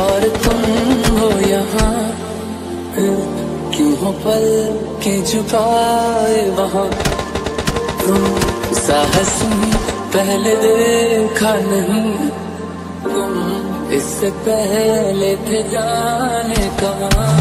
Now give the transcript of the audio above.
और तुम हो यहाँ। क्यों हो पल के झुकाए वहाँ? तुम साहस पहले देखा नहीं। तुम इससे पहले थे जाने कहाँ?